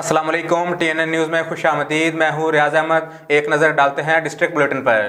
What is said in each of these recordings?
Aslam T N N news में खुश आमदीद। मैं हूँ रियाज अहमद। एक नज़र डालते हैं डिस्ट्रिक्ट बुलेटिन पर।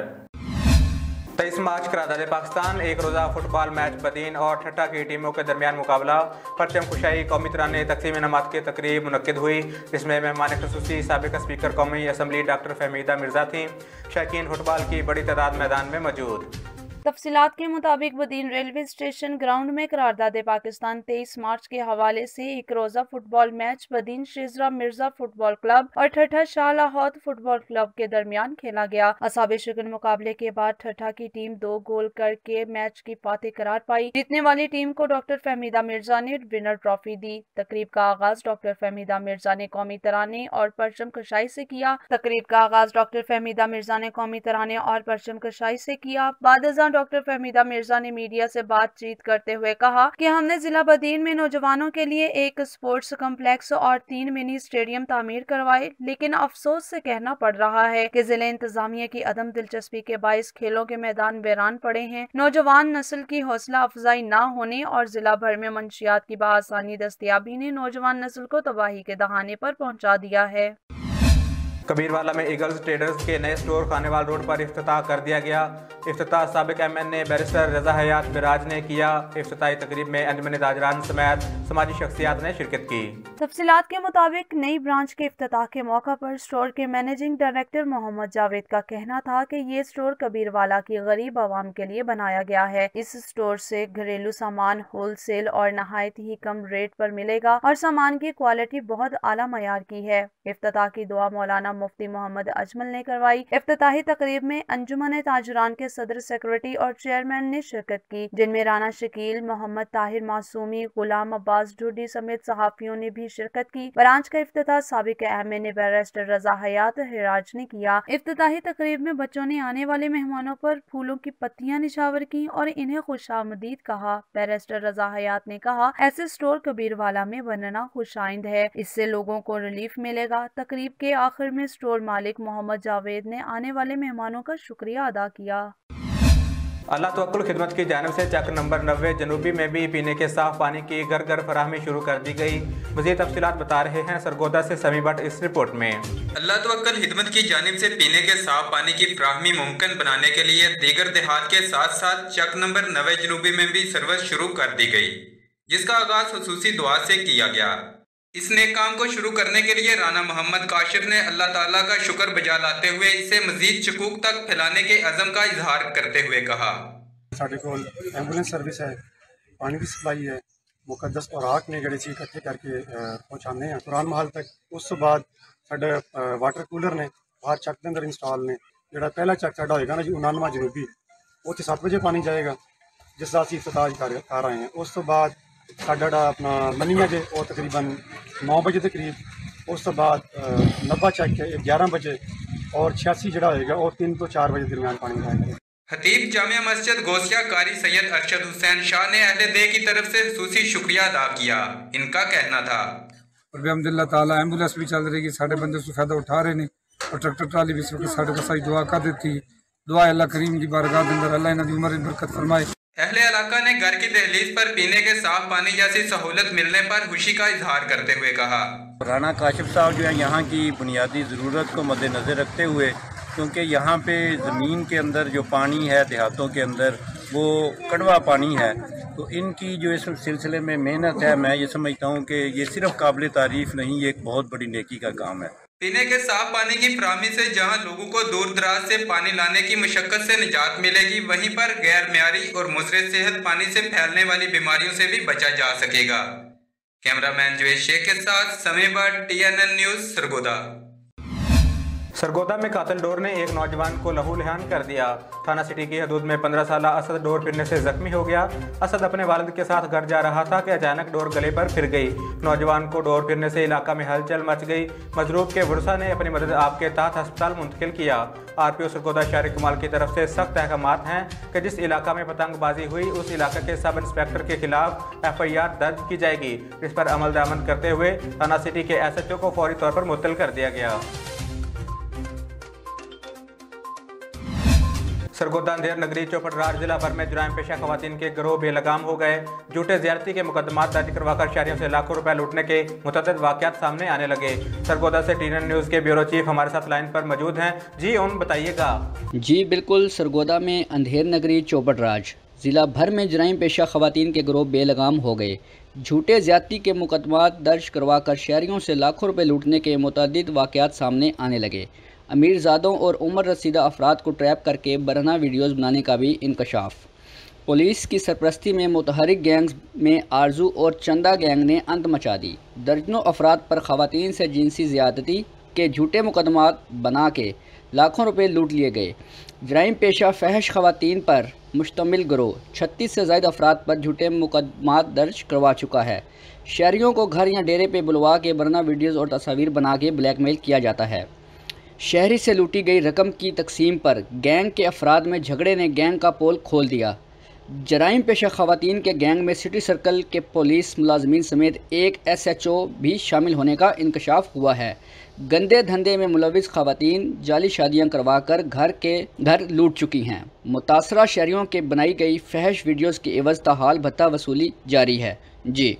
तेईस मार्च करादाद पाकिस्तान, एक रोज़ा फुटबॉल मैच बदीन और ठट्टा की टीमों के दरमियान मुकाबला। परचम खुशाई कौमी तराने तकसीम नमात की तकरीब मनद हुई, जिसमें मेहमान खसूसी सबक स्पीकर कौमी असम्बली डॉक्टर फहमीदा मिर्ज़ा थी। शौकीन फुटबॉल की बड़ी तादाद मैदान में मौजूद। तफसीत के मुताबिक बदीन रेलवे स्टेशन ग्राउंड में करारदाद पाकिस्तान तेईस मार्च के हवाले से एक रोजा फुटबॉल मैच बदीन शेजरा मिर्ज़ा फुटबॉल क्लब और ठठा शाह लाहौद फुटबॉल क्लब के दरमियान खेला गया। असाब शिकन मुकाबले के बाद ठठा की टीम दो गोल करके मैच की फातेह करार पाई। जीतने वाली टीम को डॉक्टर फहमीदा मिर्ज़ा ने विनर ट्रॉफी दी। तकरीब का आगाज़ डॉक्टर फहमीदा मिर्ज़ा ने कौमी तराने और परचम कशाई से किया। तकरीब का आगाज़ डॉक्टर फहमीदा मिर्ज़ा ने कौमी तराने और परचम कशाई से किया। बाद डॉक्टर फहमीदा मिर्ज़ा ने मीडिया से बातचीत करते हुए कहा कि हमने जिला बदीन में नौजवानों के लिए एक स्पोर्ट्स कम्प्लेक्स और तीन मिनी स्टेडियम तामीर करवाए, लेकिन अफसोस से कहना पड़ रहा है कि ज़िले इंतजामिया की अदम दिलचस्पी के बायस खेलों के मैदान वीरान पड़े हैं। नौजवान नस्ल की हौसला अफजाई न होने और जिला भर में मंशियात की बसानी दस्तियाबी ने नौजवान नस्ल को तबाही के दहाने पर पहुँचा दिया है। कबीरवाला में ईगल्स ट्रेडर्स के नए स्टोर खानेवाल रोड पर अफ्ताह कर दिया गया। अफ्ताह सबक M N A, barrister Raza Hayat बिराज ने किया। अफ्ताही तकरीब में अंजमन ताजरान समेत समाजी शख्सियात ने शिरकत की। तफसीत के मुताबिक नई ब्रांच के अफ्ताह के मौका पर स्टोर के मैनेजिंग डायरेक्टर मोहम्मद जावेद का कहना था कि ये स्टोर कबीरवाला की गरीब आवाम के लिए बनाया गया है। इस स्टोर से घरेलू सामान होल सेल और नहायत ही कम रेट पर मिलेगा और सामान की क्वालिटी बहुत आला मैार की है। अफ्ताह की दुआ मौलाना मुफ्ती मोहम्मद अजमल ने करवाई। अफ्ताही तकरीब में अंजुमन ताजरान के सदर सेक्रेटरी और चेयरमैन ने शिरकत की, जिनमें राना शकील, मोहम्मद ताहिर मासूमी, गुलाम अब्बास ढूडी समेत सहाफियों ने भी शिरकत की। ब्रांच का अफ्ताह सबक M N A barrister Raza Hayat Hiraj ने किया। अफ्ताही तकरीब में बच्चों ने आने वाले मेहमानों पर फूलों की पत्तियाँ निशावर की और इन्हें खुश आमदीद कहा। बैरिस्टर रजा हयात ने कहा, ऐसे स्टोर कबीर वाला में बनना खुश आइंद है। इससे लोगों को रिलीफ मिलेगा। तकरीब के आखिर में स्टोर मालिक मोहम्मद जावेद ने आने वाले मेहमानों का शुक्रिया अदा किया। अल्लाह तवक्ल खिदमत की जानब से चक नंबर नब्बे, जनूबी में भी पीने के साफ़ पानी की घर घर फराहमी शुरू कर दी गई। मजीद तफसीत बता रहे हैं, सरगोदा से समी भट्ट इस रिपोर्ट में। अल्लाह तवक्ल खिदमत की जानब से पीने के साफ़ पानी की फ्राहमी मुमकिन बनाने के लिए दीगर देहात के साथ साथ चक नंबर नब्बे, जनूबी में भी सर्विस शुरू कर दी गई, जिसका आगाज़ खसूसी दुआ से किया गया। इस नए काम को शुरू करने के लिए राना मोहम्मद काशिफ ने अल्लाह ताला का शुक्र बजा लाते हुए इसे मजीद चकूक तक फैलाने के अज़म का इजहार करते हुए कहा। एंबुलेंस सर्विस है, पानी की सप्लाई है मुकदस और आक ने जड़े चीज़ इकट्ठे करके पहुँचाने हैं। कुरान महल तक, उस बाद वाटर कूलर ने, बाहर चक के अंदर इंस्टॉल ने जोड़ा पहला चक साढ़ा होगा ना जी उनानवा जनूबी उत्तर सत्त बजे पानी जाएगा, जिस रात इफ्तार कर रहे हैं। उस तो बाद ਸਾਡਾ ਜਿਹੜਾ ਆਪਣਾ ਮੰਨੀਆਂ ਜੇ ਉਹ ਤਕਰੀਬਨ 9 ਵਜੇ ਦੇ ਕਰੀਬ ਉਸ ਤੋਂ ਬਾਅਦ ਨੱਬਾ ਚੱਕ 11 ਵਜੇ और छियासी जड़ा होगा और तीन तो चार बजे दरमियान पानी आएगा हतीब जामिया मस्जिद गोसिया कारी सैयद अरशद हुसैन शाह ने अहले दे की तरफ से खसूसी शुक्रिया अदा किया इनका कहना था और बेहमदिल्ला ताला एम्बुलेंस भी चल रही साढ़े बंदे उसको फायदा उठा रहे हैं और ट्रैक्टर ट्राली भी इस वक्त साढ़े को सही दुआ कर देती दुआ अल्लाह करीम की बारगाह अंदर अल्लाह इन्होंने उम्र बरकत फरमाए अहले इलाका ने घर की दहलीज पर पीने के साफ़ पानी जैसी सहूलत मिलने पर खुशी का इजहार करते हुए कहा। राना काशिफ साहब जो है, यहाँ की बुनियादी ज़रूरत को मद्देनज़र रखते हुए, क्योंकि यहाँ पे ज़मीन के अंदर जो पानी है, देहातों के अंदर, वो कड़वा पानी है। तो इनकी जो इस सिलसिले में मेहनत है, मैं ये समझता हूँ कि ये सिर्फ़ काबिल तारीफ़ नहीं, ये एक बहुत बड़ी नेकी का काम है। पीने के साफ़ पानी की फ्राहमी से जहाँ लोगों को दूर दराज से पानी लाने की मशक्कत से निजात मिलेगी, वहीं पर गैर म्यारी और मुजर सेहत पानी से फैलने वाली बीमारियों से भी बचा जा सकेगा। कैमरामैन जुवेद शेख के साथ पर T N N news, Sargodha. Sargodha में कातल डोर ने एक नौजवान को लहू लहान कर दिया। थाना सिटी की हदूद में पंद्रह साल असद डोर फिरने से जख्मी हो गया। असद अपने वालद के साथ घर जा रहा था कि अचानक डोर गले पर फिर गई। नौजवान को डोर फिरने से इलाका में हलचल मच गई। मजरूब के वर्षा ने अपनी मदद आपके तहत अस्पताल मुंतकिल किया। आर पी ओ सरगोदा शारी कमाल की तरफ़ से सख्त अहकाम हैं कि जिस इलाका में पतंगबाजी हुई, उस इलाके के सब इंस्पेक्टर के खिलाफ एफ़ आई आर दर्ज की जाएगी। इस पर अमल दरामद करते हुए थाना सिटी के एस एच ओ को फौरी तौर पर मुतल कर दिया गया। सरगोदा अंधेर नगरी चौपटरार जिला भर में जुराम पेशा खवतिन के गिरोह बेलगाम हो गए। झूठे ज्यारती के मुकदमा दर्ज करवाकर शहरियों से लाखों रुपए लूटने के मुतद वाकत सामने आने लगे। सरगोदा से टी न्यूज़ के ब्यूरो चीफ हमारे साथ लाइन पर मौजूद हैं। जी, उन बताइएगा। जी, बिल्कुल, सरगोदा में अंधेर नगरी चौपटराज ज़िला भर में जराइम पेशा खवतिन के ग्रोह बेलगाम हो गए। झूठे ज्यादती के मुकदमा दर्ज करवा कर शहरीों से लाखों रुपए लूटने के मुतद वाक़ात सामने आने लगे। अमीर ज़ादों और उम्र रसीदा अफराद को ट्रैप करके बरना वीडियोज़ बनाने का भी इंकशाफ पुलिस की सरप्रस्ती में मुतहरिक गैंग्स में आरज़ू और चंदा गैंग ने अंत मचा दी। दर्जनों अफराद पर ख़वान से जिनसी ज़्यादती के झूठे मुकदमा बना के लाखों रुपए लूट लिए गए। जराइम पेशा फहश खवतिन पर मुश्तमिल ग्रोह। छत्तीस से जायद अफराद पर झूठे मुकदमा दर्ज करवा चुका है। शहरीों को घर या डेरे पे बुलवा के बरना वीडियोज़ और तस्वीर बना के ब्लैकमेल किया जाता है। शहरी से लूटी गई रकम की तकसीम पर गैंग के अफराद में झगड़े ने गैंग का पोल खोल दिया। जराइम पेशा खवतिन के गैंग में सिटी सर्कल के पुलिस मुलाजमीन समेत एक एस एच ओ भी शामिल होने का इंकशाफ हुआ है। गंदे धंधे में मुलविस खवतिन जाली शादियाँ करवा कर घर के घर लूट चुकी हैं। मुतासरा शहरीों के बनाई गई फहश वीडियोज़ की एवज तहाल भत्ता वसूली जारी है। जी।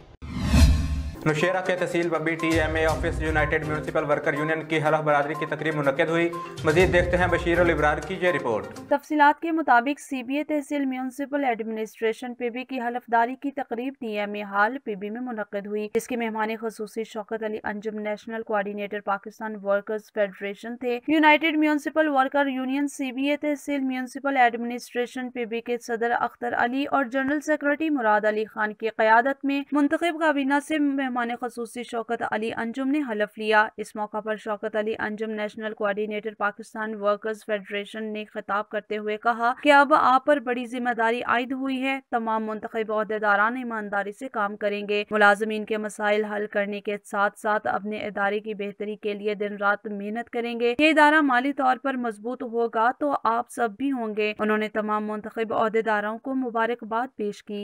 नौशेरा के तहसील बबी T M A office United municipal worker union की हलफ बरदरी की तकरीब मुनद हुई। मजीद देखते हैं बशीर इब्रार की ये रिपोर्ट। तफसीत के मुताबिक C B A tehsil municipal administration P B की हलफदारी की तकरीब T M A hall P B में मुनद हुई। जिसके मेहमान खसूसी Shaukat Ali Anjum national coordinator Pakistan workers federation थे। United municipal worker union C B A tehsil municipal administration P B के सदर अख्तर अली और जनरल सेक्रेटरी मुराद अली खान की क्यादत में मुंतब काबीना से मेहमान खसूसी शौकत अली अंजुम ने हलफ लिया। इस मौका पर Shaukat Ali Anjum national coordinator Pakistan workers federation ने खिताब करते हुए कहा कि अब आप पर बड़ी ज़िम्मेदारी आयद हुई है। तमाम मुंतब अहदेदारान ईमानदारी से काम करेंगे। मुलाजमीन के मसाइल हल करने के साथ साथ अपने इदारे की बेहतरी के लिए दिन रात मेहनत करेंगे। ये इदारा माली तौर पर मज़बूत होगा तो आप सब भी होंगे। उन्होंने तमाम मुंतब अहदेदारों को मुबारकबाद पेश की।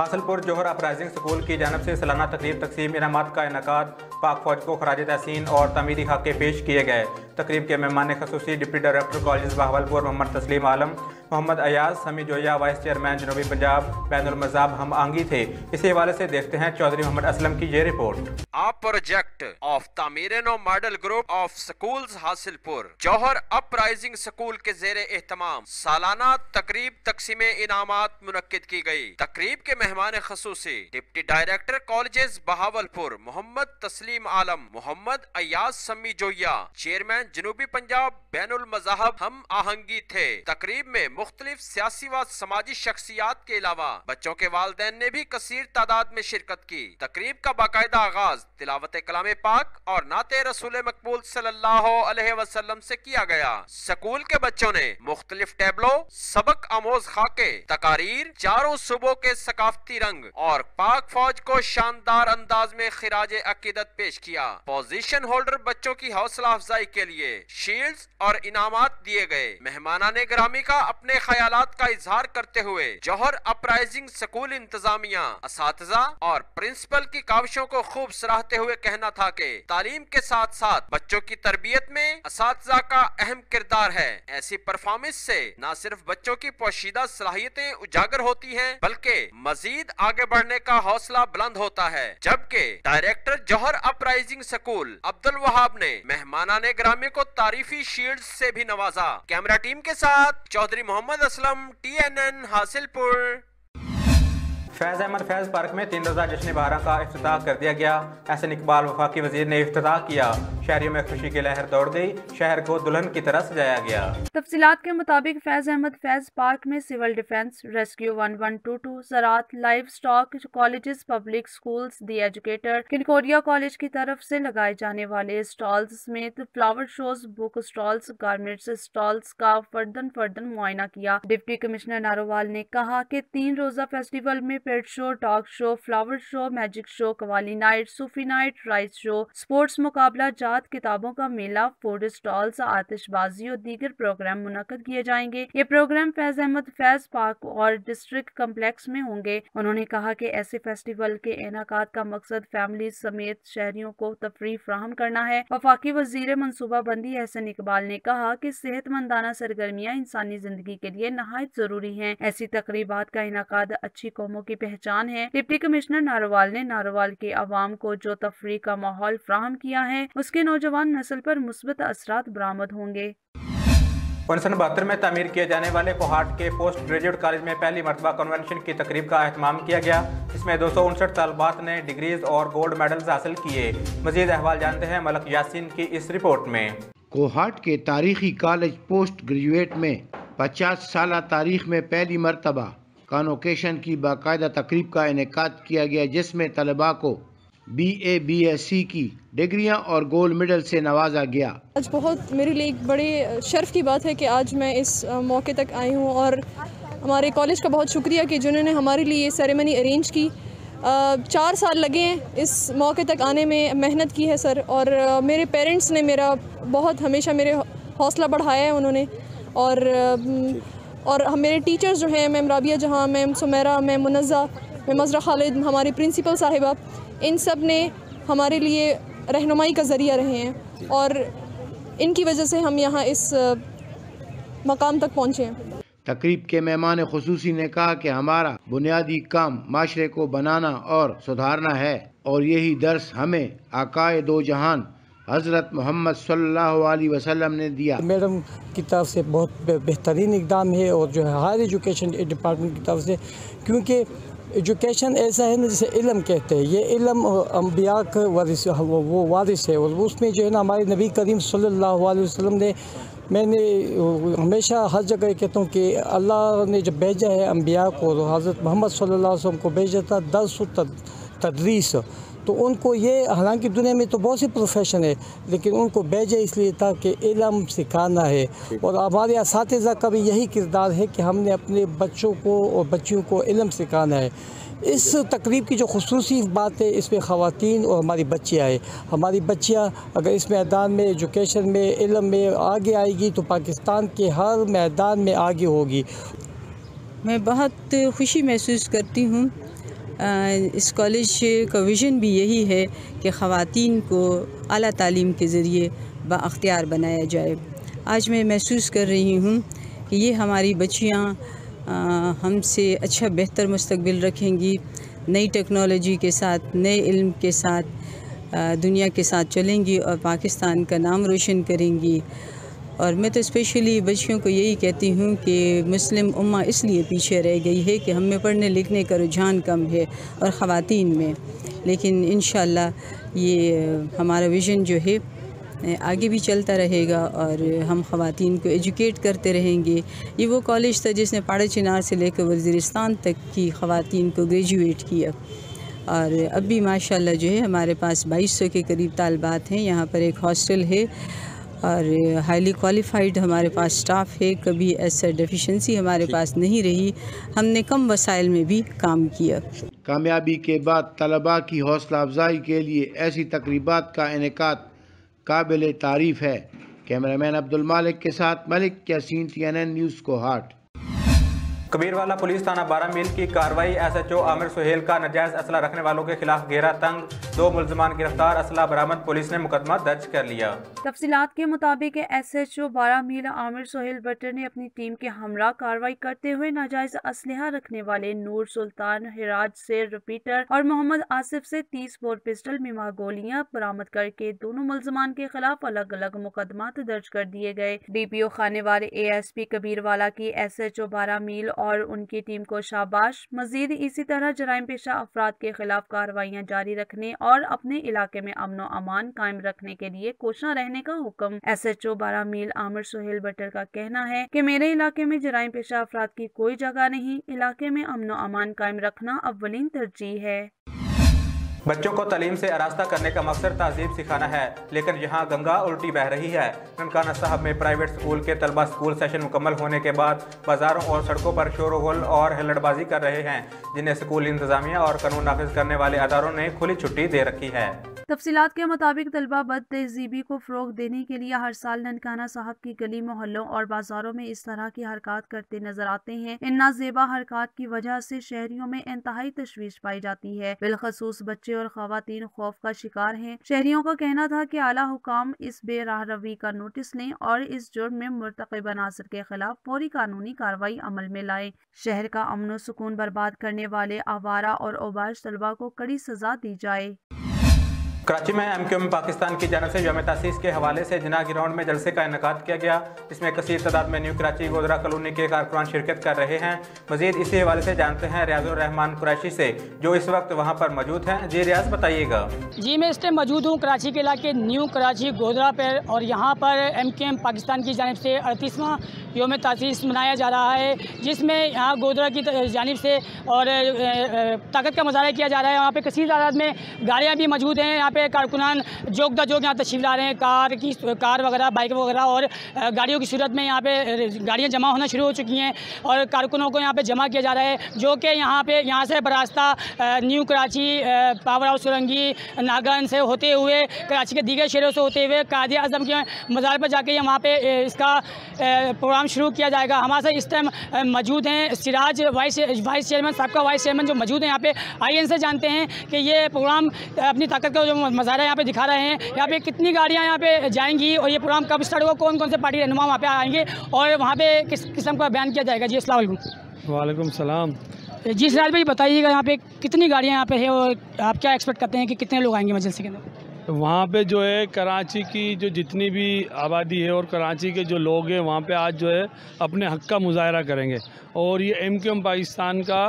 हासलपुर, जोहर अपराइजिंग स्कूल की जानब से सालाना तकरीब तकसीम इनाम का इनका पाक फौज को खराज तहसीन और तमीरी खाके पेश किए गए। तकरीब के मेहमान खसूसी deputy director college Bahawalpur, Mohammad Tasleem Alam Mohammad Ayaz Sami Zoya vice chairman जनूबी पंजाब बैनमजाब हम आंगी थे। इसी हवाले से देखते हैं चौधरी मोहम्मद असलम की ये report. A project of Tamireno Model Group of Schools Hasilpur, Jauhar uprising school के जेर एहतमाम, सालाना तकरीब तकसीम इनाम मुनद की गई तकरीब के मेहमान खसूसी, deputy director colleges Bahawalpur, Mohammad Tasleem Alam, Mohammad Ayaz Sami Zoya chairman जनूबी पंजाब बैन मजाहब, हम आहंगी थे। तकरीब में मुख्तलिफ़ सियासी व समाजी शख्सियात के अलावा बच्चों के वालदेन ने भी कसीर तादाद में शिरकत की। तकरीब का बाकायदा आगाज़ तिलावत कलाम पाक और नाते रसूल मकबूल वसल्लम से किया गया। स्कूल के बच्चों ने मुख्तलिफ़ टेबलों, सबक आमोज खाके, तकारीर, चारों सुबह के सकाफती रंग और पाक फौज को शानदार अंदाज में खिराज अकीदत पेश किया। पोजीशन होल्डर बच्चों की हौसला अफजाई के लिए शील्ड और इनाम दिए गए। मेहमाना ने ग्रामी का अपने ख्याल का इजहार करते हुए जौहर अपराइजिंग स्कूल इंतजामिया इस और प्रिंसिपल की काविशों को खूब सराहते हुए कहना था कि तालीम के साथ साथ बच्चों की तरबियत में इस का अहम किरदार है। ऐसी परफॉर्मेंस से न सिर्फ़ बच्चों की पोशीदा सलाहियतें उजागर होती हैं, बल्कि मजीद आगे बढ़ने का हौसला बुलंद होता है। जबकि director Jauhar uprising school Abdul Wahab ने मेहमाना ने ग्रामी को तारीफी शील्ड से भी नवाजा। कैमरा टीम के साथ Chaudhry Mohammad Aslam T N N Hasilpur. Faiz Ahmed Faiz park में तीन रोज़ा जश्न बारह का अफ्ताह कर दिया गया। एहसन इकबाल, वफाकी वज़ीर ने अफ्ताह किया। शहरियों में खुशी की लहर दौड़ गई। शहर को दुल्हन की तरह सजाया गया। तफसीत के मुताबिक फैज अहमद फैज पार्क में civil defence, rescue one one two two, जरात, livestock college public school the educator, किनकोरिया college की तरफ़ से लगाए जाने वाले स्टॉल्स समेत flower shows, book stalls, garments stalls का फर्दन फर्दन मुआयना किया। डिप्टी कमिश्नर नारोवाल ने कहा की तीन रोजा फेस्टिवल में pet show talk show flower show magic show qawwali night Sufi night rice show sports मुकाबला, जात किताबों का मेला फ़ूड स्टॉल्स आतिशबाजी और दीगर प्रोग्राम मुनद किए जाएँगे। ये प्रोग्राम फैज अहमद, फैज पार्क और डिस्ट्रिक्ट कम्प्लेक्स में होंगे। उन्होंने कहा की ऐसे फेस्टिवल के इनका का मकसद फैमिली समेत शहरियों को तफरी फ्राहम करना है। वफाकी वज़ीर मनसूबा बंदी एहसन इकबाल ने कहा की सेहतमंदाना सरगर्मियाँ इंसानी ज़िंदगी के लिए नहायत ज़रूरी है। ऐसी तकरीबा का इनका अच्छी कौमों की पहचान है। डिप्टी कमिश्नर नारोवाल ने नारोवाल के आवाम को जो तफरी का माहौल फ्राहम किया है उसके नौजवान नस्ल पर मुस्बत असरात बरामद होंगे। उन्नीस सौ बहत्तर में तमीर किए जाने वाले कोहाट के पोस्ट ग्रेजुएट कॉलेज में पहली मरतबा कन्वेंशन की तकरीब का अहतमाम किया गया। इसमें दो सौ उनसठ तलबात ने डिग्रीज और गोल्ड मेडल्स हासिल किए। मजीद अहवाल जानते हैं मलक यासिन की इस रिपोर्ट में। कोहाट के तारीखी कॉलेज पोस्ट ग्रेजुएट में पचास साल तारीख में पहली मरतबा कॉनोकेशन की बाकायदा तकरीब का इनका किया गया, जिसमें तलबा को B A B S C की डिग्रियाँ और गोल्ड मेडल से नवाजा गया। आज बहुत मेरे लिए एक बड़े, शर्फ की बात है कि आज मैं इस मौके तक आई हूँ और हमारे कॉलेज का बहुत शुक्रिया कि जिन्होंने हमारे लिए ये सेरेमनी अरेंज की। चार साल लगे हैं इस मौके तक आने में, मेहनत की है सर और मेरे पेरेंट्स ने मेरा बहुत हमेशा मेरे हौसला बढ़ाया है उन्होंने और और हम मेरे टीचर्स जो हैं ma'am Rabia Jahan ma'am Sumera ma'am Munaza ma'am Mazra Khalid, हमारे प्रिंसिपल साहिबा इन सबने हमारे लिए रहनुमाई का ज़रिया रहे हैं और इनकी वजह से हम यहाँ इस मकाम तक पहुँचे हैं। तकरीब के मेहमान खसूसी ने कहा कि हमारा बुनियादी काम माशरे को बनाना और सुधारना है और यही दर्स हमें आकाए दो जहान हज़रत मोहम्मद सल्लल्लाहु अलैहि वसल्लम ने दिया। मैडम की तरफ़ से बहुत बेहतरीन इकदाम है और जो है हायर एजुकेशन डिपार्टमेंट की तरफ़ से क्योंकि एजुकेशन ऐसा है ना जैसे इलम कहते हैं। ये इलम अम्बिया का वारिस वो, वो वारिस है और उसमें जो है ना हमारे नबी करीम सल्लल्लाहु अलैहि वसल्लम ने मैंने हमेशा हर जगह कहता हूँ कि अल्लाह ने जब भेजा है अम्बिया को हज़रत मोहम्मद सल्लल्लाहु अलैहि वसल्लम को भेजा था दस तदरीस। तो उनको ये हालाँकि दुनिया में तो बहुत सी प्रोफेशन है लेकिन उनको भेजा इसलिए था कि इलम सिखाना है। और हमारे इस का भी यही किरदार है कि हमने अपने बच्चों को और बच्चियों को इलम सिखाना है। इस तकरीब की जो खसूसी बात है इसमें ख़वान और हमारी बच्चियाँ हैं। हमारी बच्चियाँ अगर इस मैदान में एजुकेशन में इलम में आगे आएगी तो पाकिस्तान के हर मैदान में आगे होगी। मैं बहुत खुशी महसूस करती हूँ इस कॉलेज का विज़न भी यही है कि ख़वातीन को अली तालीम के ज़रिए बाख्तियार बनाया जाए। आज मैं महसूस कर रही हूँ कि ये हमारी बच्चियाँ हमसे अच्छा बेहतर मुस्तबिल रखेंगी, नई टेक्नोलॉजी के साथ, नए इल्म के साथ दुनिया के साथ चलेंगी और पाकिस्तान का नाम रोशन करेंगी। और मैं तो स्पेशली बच्चियों को यही कहती हूँ कि मुस्लिम उम्मा इसलिए पीछे रह गई है कि हम पढ़ने लिखने का रुझान कम है और ख़वातीन में। लेकिन इन ये हमारा विज़न जो है आगे भी चलता रहेगा और हम ख़वातीन को एजुकेट करते रहेंगे। ये वो कॉलेज था जिसने पाड़ा चिनार से लेकर वज़ीरस्तान तक की ख़वातीन को ग्रेजुएट किया। और अब भी माशाल्लाह जो है, हमारे पास 2200 के करीब तालबात हैं। यहाँ पर एक हॉस्टल है। और हाईली क्वालिफाइड हमारे पास स्टाफ है कभी ऐसा डेफिशिएंसी हमारे पास नहीं रही हमने कम वसाइल में भी काम किया। कामयाबी के बाद तलबा की हौसला अफजाई के लिए ऐसी तकरीबा का इनका काबिल तारीफ़ है। कैमरामैन अब्दुल मालिक के साथ Malik Yasin T N N news को हाट कबीरवाला पुलिस थाना बारह मील की कार्रवाई। S H O Amir Suhail का नजायज असला रखने वालों के खिलाफ घेरा तंग। दो मुलजमान गिरफ़्तार, असला बरामद पुलिस ने मुकदमा दर्ज कर लिया। तफसीत के मुताबिक एस एच ओ बारह मील आमिर सुहेल बटर ने अपनी टीम के हमरा कार्रवाई करते हुए नाजायज असलहा रखने वाले नूर सुल्तान हिराज से रिपीटर और मोहम्मद आसिफ से तीस बोर पिस्टल में गोलियाँ बरामद करके दोनों मुलजमान के खिलाफ अलग अलग मुकदमा दर्ज कर दिए गए। डी पी ओ खाने वाले ए एस पी कबीरवाला की एस एच ओ बारह मील और उनकी टीम को शाबाश। मजीद इसी तरह जराइम पेशा अफराद के खिलाफ कार्रवाइयाँ जारी रखने और अपने इलाके में अमनो अमान कायम रखने के लिए कोशा रहने का हुक्म। एस एच ओ बारह मील आमिर सुहेल बटर का कहना है की मेरे इलाके में जराइम पेशा अफराद की कोई जगह नहीं, इलाके में अमनो अमान कायम रखना अवलिन तरजीह है। बच्चों को तलीम से आरास्ता करने का मकसद तहजीब सिखाना है, लेकिन यहाँ गंगा उल्टी बह रही है। ननकाना साहब में प्राइवेट स्कूल के तलबा स्कूल सेशन मुकम्मल होने के बाद बाजारों और सड़कों पर शोर गुल और हिलड़बाजी कर रहे हैं, जिन्हें स्कूल इंतजामिया और कानून नाफिज करने वाले अदारों ने खुली छुट्टी दे रखी है। तफसीलात के मुताबिक तलबा बद तहजीबी को फ़रोग देने के लिए हर साल ननकाना साहब की गली, मोहल्लों और बाजारों में इस तरह की हरकत करते नज़र आते हैं। इन नाजेबा हरकत की वजह से शहरियों में इंतहाई तशवीश पाई जाती है। बिलखसूस बच्चे और खातन खौफ का शिकार हैं। शहरियों का कहना था कि आला हुकाम इस बेराह रवी का नोटिस लें और इस जुर्म में मुरतकब अनासर के खिलाफ फौरी कानूनी कार्रवाई अमल में लाए। शहर का अमन सुकून बर्बाद करने वाले आवारा और ओबाश तलबा को कड़ी सजा दी जाए। कराची में एम क्यू एम पाकिस्तान की जानब से योम तसीस के हवाले से जना ग्राउंड में जलसे का इनका किया गया। इसमें कसर तादाद में न्यू कराची गोदरा कॉलोनी के कारकुनान शिरकत कर रहे हैं। मजीद इसी हवाले से जानते हैं रियाजुलरहमान कुरैशी से, जो इस वक्त वहाँ पर मौजूद हैं। जी रियाज, बताइएगा। जी, मैं इस टाइम मौजूद हूँ कराची के इलाके न्यू कराची गोदरा पर और यहाँ पर एम के एम पाकिस्तान की जानब से अड़तीसवां योम तसीस मनाया जा रहा है, जिसमें यहाँ गोदरा की जानब से और ताकत का मुजाहरा किया जा रहा है। वहाँ पर कसी तादाद में गाड़ियाँ भी मौजूद हैं। यहाँ पे कारकुनान जोक द जोक यहाँ तशरीफ़ ला रहे हैं। कार की कार वगैरह, बाइक वगैरह और गाड़ियों की सूरत में यहाँ पे गाड़ियाँ जमा होना शुरू हो चुकी हैं और कारकुनों को यहाँ पे जमा किया जा रहा है, जो कि यहाँ पे, यहाँ से बरास्ता न्यू कराची पावर हाउस सुरंगी नागन से होते हुए, कराची के दीगर शहरों से होते हुए कायद अजम के मज़ार पर जाके वहाँ पे इसका प्रोग्राम शुरू किया जाएगा। हमारे साथ इस टाइम मौजूद हैं सिराज वाइस वाइस चेयरमैन, सबका वाइस चेयरमैन जो मौजूद हैं यहाँ पे आईएन से जानते हैं कि ये प्रोग्राम अपनी ताकत का जो मज़ारा यहाँ पे दिखा रहे हैं। यहाँ पे कितनी गाड़ियाँ यहाँ पे जाएँगी और ये प्रोग्राम कब स्टार्ट होगा कौन कौन से पार्टी रहनुमा वहाँ पे आएँगे और वहाँ पे किस किस्म का बयान किया जाएगा? जी असल वालेकुम। सलाम। जी सिराज भाई बताइएगा यहाँ पे कितनी गाड़ियाँ यहाँ पे है और आप क्या एक्सपेक्ट करते हैं कि कितने लोग आएँगे मजलसे के अंदर? वहाँ पे जो है कराची की जो जितनी भी आबादी है और कराची के जो लोग हैं वहाँ पे आज जो है अपने हक का मुजाहरा करेंगे। और ये एम क्यू एम पाकिस्तान का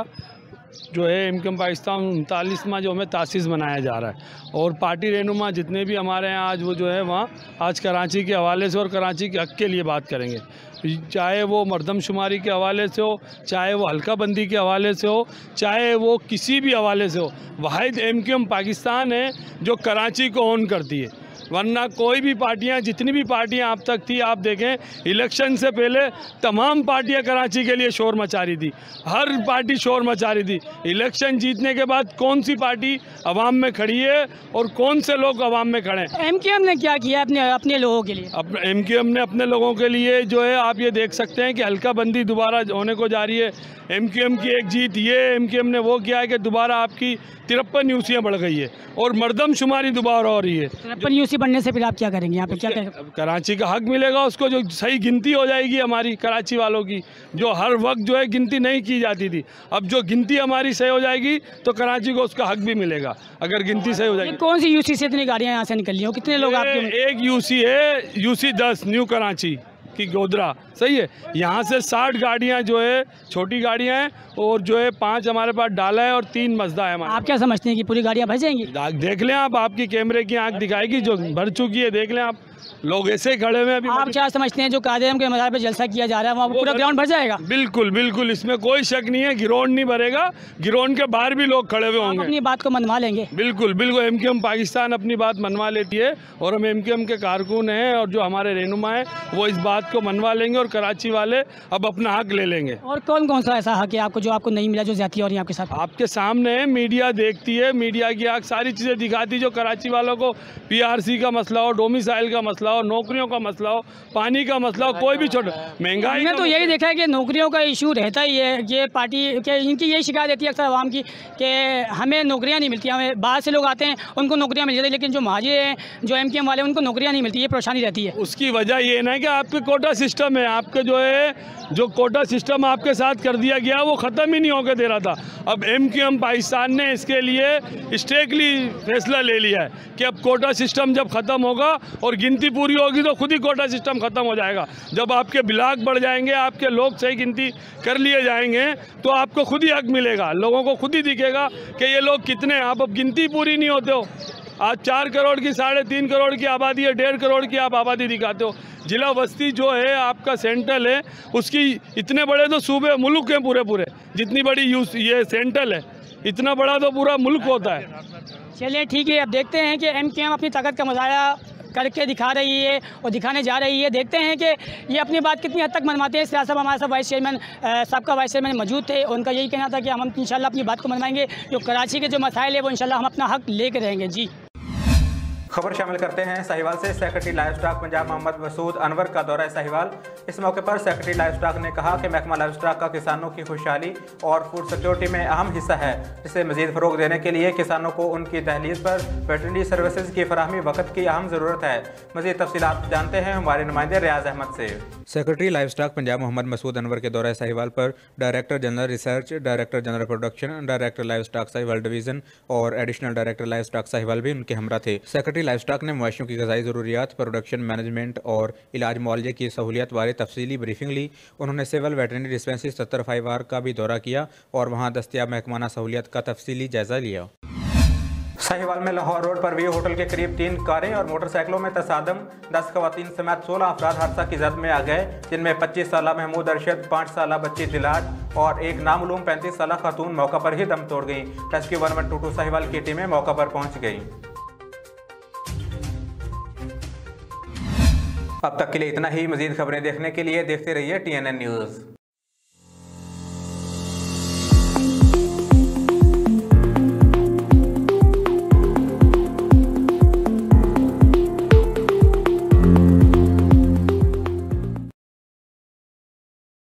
जो है क्यू पाकिस्तान उनतालीसवा जो हमें तासीस मनाया जा रहा है। और पार्टी रहनुमा जितने भी हमारे यहाँ आज, वो जो है वहाँ आज कराची के हवाले से और कराची के हक के लिए बात करेंगे। चाहे वो मरदमशुमारी के हवाले से हो, चाहे वो हल्का बंदी के हवाले से हो, चाहे वो किसी भी हवाले से हो, वाहिद एम पाकिस्तान है जो कराची को ऑन करती है। वरना कोई भी पार्टियाँ जितनी भी पार्टियाँ अब तक थी आप देखें इलेक्शन से पहले तमाम पार्टियाँ कराची के लिए शोर मचा रही थी। हर पार्टी शोर मचा रही थी। इलेक्शन जीतने के बाद कौन सी पार्टी अवाम में खड़ी है और कौन से लोग अवाम में खड़े हैं? एम ने क्या किया अपने अपने लोगों के लिए? अब एम ने अपने लोगों के लिए जो है आप ये देख सकते हैं कि हल्का बंदी दोबारा होने को जा रही है। एम क्यू एम की एक जीत ये एम ने वो किया है कि दोबारा आपकी तिरपन यूसियाँ बढ़ गई है और मरदमशुमारी दोबारा हो रही है। तिरपन यूसी बढ़ने से फिर आप क्या करेंगे? यहाँ पे क्या करेंगे कराची का हक मिलेगा उसको जो सही गिनती हो जाएगी हमारी कराची वालों की जो हर वक्त जो है गिनती नहीं की जाती थी। अब जो गिनती हमारी सही हो जाएगी तो कराची को उसका हक भी मिलेगा अगर गिनती सही हो जाएगी। कौन सी यूसी से इतनी गाड़ियाँ यहाँ से निकल हो? कितने लोग आपके एक यूसी है यूसी दस न्यू कराची। की गोदरा। सही है? यहाँ से साठ गाड़ियाँ जो है छोटी गाड़ियाँ हैं और जो है पाँच हमारे पास डाला है और तीन मजदा है आप क्या समझते हैं कि पूरी गाड़ियाँ भर जाएँगी? देख लें आप आपकी कैमरे की आँख दिखाएगी जो भर चुकी है देख लें आप। लोग ऐसे खड़े हुए अभी आप क्या समझते हैं जो कादम के मजार पे जलसा किया जा रहा है वहाँ पूरा ग्राउंड भर जाएगा? बिल्कुल बिल्कुल इसमें कोई शक नहीं है गिरोन नहीं भरेगा गिरोन के बाहर भी लोग खड़े हुए होंगे। अपनी बात को मनवा लेंगे। बिल्कुल बिल्कुल एम एम पाकिस्तान अपनी बात मनवा लेती है और हम एम के कारकुन हैं और जो हमारे रहनुमा है वो इस बात को मनवा लेंगे और कराची वाले अब अपना हक ले लेंगे। और कौन कौन सा ऐसा हक है आपको जो आपको नहीं मिला जो ज़्यादा और आपके साथ? आपके सामने है मीडिया देखती है मीडिया की आग सारी चीज़ें दिखाती जो कराची वालों को पीआरसी का मसला हो डोमिसाइल का मसला हो नौकरियों का मसला हो पानी का मसला हो कोई भी छोटा महँगाई में तो यही देखा है कि नौकरियों का इशू रहता ही है ये पार्टी के इनकी यही शिकायत रहती है अक्सर आवाम की कि हमें नौकरियाँ नहीं मिलती हमें बाहर से लोग आते हैं उनको नौकरियाँ मिल जाती है लेकिन जो महाजे हैं जो एम वाले उनको नौकरियाँ नहीं मिलती ये परेशानी रहती है। उसकी वजह ये ना कि आपके कोटा सिस्टम है आपके जो है जो कोटा सिस्टम आपके साथ कर दिया गया वो ख़त्म ही नहीं होकर दे रहा था। अब एम क्यू एम पाकिस्तान ने इसके लिए स्टेकली फैसला ले लिया है कि अब कोटा सिस्टम जब ख़त्म होगा और गिनती पूरी होगी तो खुद ही कोटा सिस्टम ख़त्म हो जाएगा। जब आपके ब्लाक बढ़ जाएँगे, आपके लोग सही गिनती कर लिए जाएँगे तो आपको खुद ही हक मिलेगा। लोगों को खुद ही दिखेगा कि ये लोग कितने हैं। आप अब गिनती पूरी नहीं होते हो। आज चार करोड़ की, साढ़े तीन करोड़ की आबादी है, डेढ़ करोड़ की आप आबादी दिखाते हो। जिला बस्ती जो है, आपका सेंट्रल है, उसकी इतने बड़े तो सूबे मुल्क हैं पूरे पूरे जितनी बड़ी यूस ये सेंट्रल है, इतना बड़ा तो पूरा मुल्क होता है। चलिए, ठीक है, अब देखते हैं कि एम अपनी ताकत का मुजाहरा करके दिखा रही है और दिखाने जा रही है। देखते हैं कि ये अपनी बात कितनी हद तक मनवाते हैं। सियासत हमारे साथ वाइस चेयरमैन साहब का वाइस चेयरमैन मौजूद थे उनका यही कहना था कि हम इन अपनी बात को मनवाएँगे जो कराची के जो मसाइल है, वो इनशाला हम अपना हक लेकर रहेंगे। जी। खबर शामिल करते हैं साहिवाल से। Secretary livestock Punjab Mohammad Masood Anwar का दौरा साहिवाल। इस मौके पर सेक्रेटरी लाइफ स्टॉक ने कहा कि महकमा लाइफ स्टॉक का किसानों की खुशहाली और फ़ूड सिक्योरिटी में अहम हिस्सा है। जिसे मजीद फ़रोग देने के लिए किसानों को उनकी दहलीज पर वेटरनरी सर्विसेज़ की फरहमी वक्त की अहम ज़रूरत है। मजीद तफसी जानते हैं हमारे नुमाइंदे रियाज अहमद से। Secretary livestock Punjab Mohammad Masood Anwar के दौरा साहिवाल पर। Director general research, director general production, director livestock Sahiwal division और additional director livestock Sahiwal भी उनके हमरा थे। सेक्रेटरी लाइफ स्टॉक ने मवेशियों की गजाई ज़रूरियात प्रोडक्शन मैनेजमेंट और इलाज मुआवजे की सहूलियत बारे तफसीली ब्रीफिंग ली। उन्होंने सिविल वेटरनरी डिस्पेंसरी सत्तर फाइव आर का भी दौरा किया और वहाँ दस्तियाब महकमाना सहूलियत का तफसीली जायज़ा लिया। साहिवाल में लाहौर रोड पर वी होटल के करीब तीन कारें और मोटरसाइकिलों में तसादम, दस खवतिन समेत सोलह अफराद हादसा की जद में आ गए, जिनमें पच्चीस साल महमूद अरशद, पाँच साल बच्ची दिलाज और एक नामूम पैंतीस साल खातून मौका पर ही दम तोड़ गई। Rescue one one two two Sahiwal की टीमें मौका पर पहुँच गई। अब तक के लिए इतना ही। मजीद खबरें देखने के लिए देखते रहिए टी एन एन न्यूज़